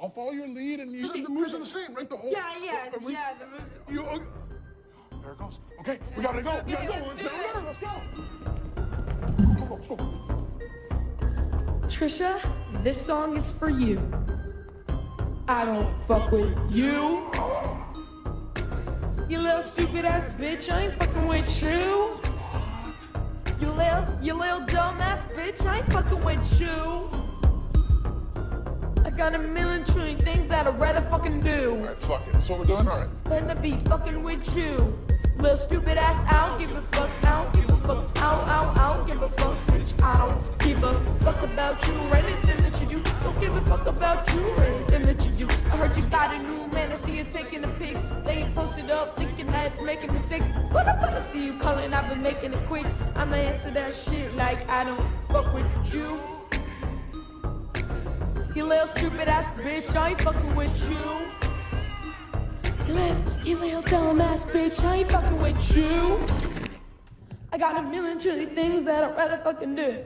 I'll follow your lead and you. The, the moves are the same, right? The whole. Yeah, yeah, we- yeah. The moves. You. uh, There it goes. Okay, we gotta go. We gotta go. Let's go. Let's go. Go, go, go. Trisha, this song is for you. I don't fuck with you. You little stupid ass bitch, I ain't fucking with you. You little, you little dumb ass bitch, I ain't fucking with you. I got a million trillion things that I'd rather fucking do. All right, fuck it. That's what we're doing. All right. than to be fucking with you. Little stupid ass, I don't give a fuck, I don't give a fuck, I don't, I don't, I don't give a fuck, bitch, I don't give a fuck about you or anything that you do. Don't give a fuck about you or anything that you do. I heard you got a new man, I see you taking a pic. They ain't posted up, thinking that it's making me sick. But I'm gonna see you calling, I've been making it quick. I'ma answer that shit like I don't fuck with you. You little stupid ass bitch, I ain't fucking with you. You little, you little dumbass bitch, I ain't fucking with you. I got a million things that I'd rather fucking do.